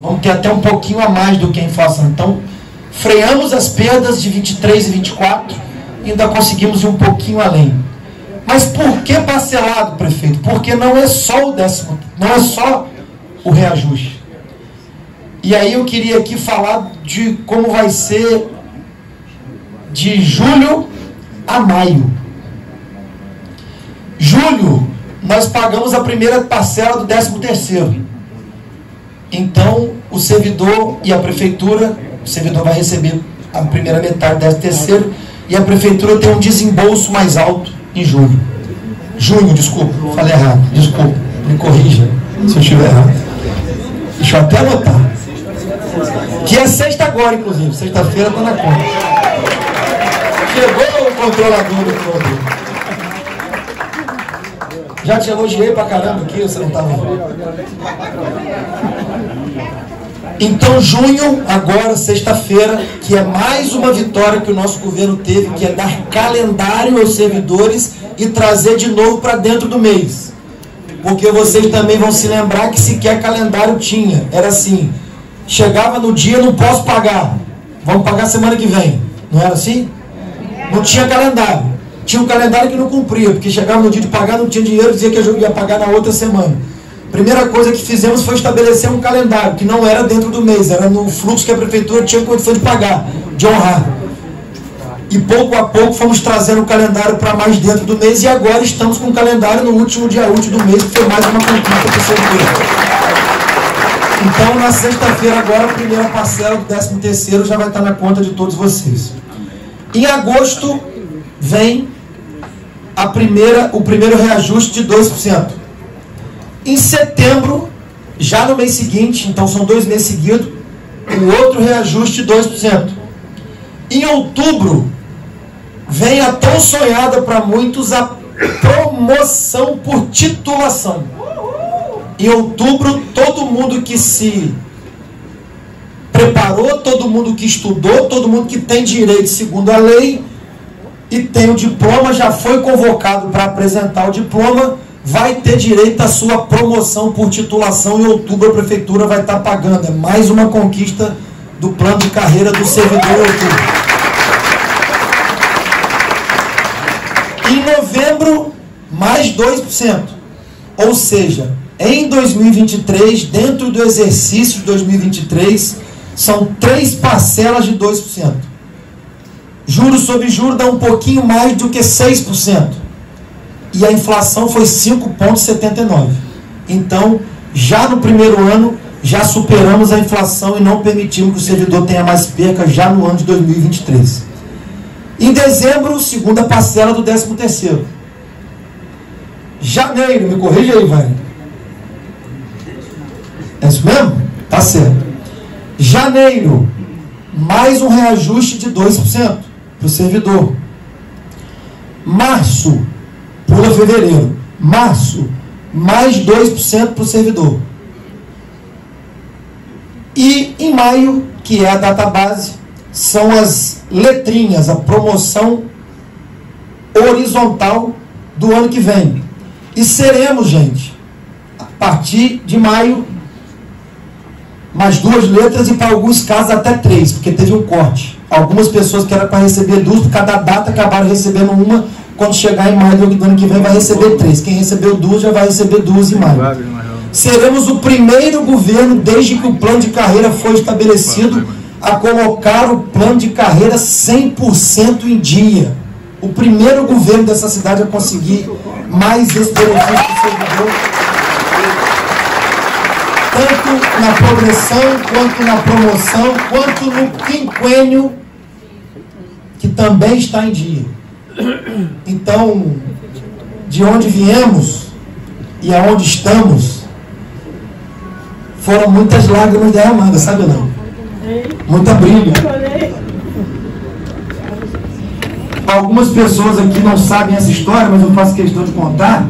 Vamos ter até um pouquinho a mais do que a inflação. Então, freamos as perdas de 23 e 24 e ainda conseguimos ir um pouquinho além. Mas por que parcelado, prefeito? Porque não é só o décimo, não é só o reajuste. E aí eu queria aqui falar de como vai ser de julho a maio. Julho, nós pagamos a primeira parcela do décimo terceiro. Então, o servidor e a prefeitura, o servidor vai receber a primeira metade desse terceiro e a prefeitura tem um desembolso mais alto em julho. Junho, desculpa, falei errado, desculpa, me corrija se eu estiver errado. Deixa eu até anotar. Que é sexta agora, inclusive, sexta-feira está na conta. Chegou o controlador do poder. Já te elogiei pra caramba aqui, você não estava Então, junho, agora, sexta-feira, que é mais uma vitória que o nosso governo teve, que é dar calendário aos servidores e trazer de novo para dentro do mês. Porque vocês também vão se lembrar que sequer calendário tinha. Era assim, chegava no dia, não posso pagar. Vamos pagar semana que vem. Não era assim? Não tinha calendário tinha um calendário que não cumpria, porque chegava no dia de pagar, não tinha dinheiro, dizia que ia pagar na outra semana. Primeira coisa que fizemos foi estabelecer um calendário, que não era dentro do mês, era no fluxo que a prefeitura tinha condição de pagar, de honrar. E pouco a pouco fomos trazendo o calendário para mais dentro do mês, e agora estamos com o calendário no último dia útil do mês, que foi mais uma conquista para o servidor. Então, na sexta-feira, agora, a primeira parcela do 13 terceiro já vai estar na conta de todos vocês. Em agosto, vem a primeira, o primeiro reajuste de 2%. Em setembro, já no mês seguinte, então são dois meses seguidos, o outro reajuste de 2%. Em outubro, vem a tão sonhada para muitos a promoção por titulação. Em outubro, todo mundo que se preparou, todo mundo que estudou, todo mundo que tem direito segundo a lei, e tem o diploma, já foi convocado para apresentar o diploma, vai ter direito à sua promoção por titulação. Em outubro a prefeitura vai estar tá pagando. É mais uma conquista do plano de carreira do servidor em outubro. Em novembro, mais 2%. Ou seja, em 2023, dentro do exercício de 2023, são três parcelas de 2%. Juros sobre juros dá um pouquinho mais do que 6%. E a inflação foi 5,79%. Então, já no primeiro ano, já superamos a inflação e não permitimos que o servidor tenha mais perca já no ano de 2023. Em dezembro, segunda parcela do 13 terceiro. Janeiro, me corrija aí, vai. É isso mesmo? Tá certo. Janeiro, mais um reajuste de 2% para o servidor. Março, pula fevereiro. Março, mais 2% para o servidor. E em maio, que é a data base, são as letrinhas, a promoção horizontal do ano que vem. E seremos, gente, a partir de maio, mais duas letras e para alguns casos até três, porque teve um corte. Algumas pessoas que eram para receber duas, por cada data acabaram recebendo uma. Quando chegar em maio do ano que vem, vai receber três. Quem recebeu duas já vai receber duas em maio. Seremos o primeiro governo, desde que o plano de carreira foi estabelecido, a colocar o plano de carreira 100% em dia. O primeiro governo dessa cidade a conseguir mais esse benefício do servidor tanto na progressão, quanto na promoção, quanto no quinquênio, que também está em dia. Então, de onde viemos e aonde estamos, foram muitas lágrimas derramadas, sabe não? Muita briga. Algumas pessoas aqui não sabem essa história, mas eu faço questão de contar.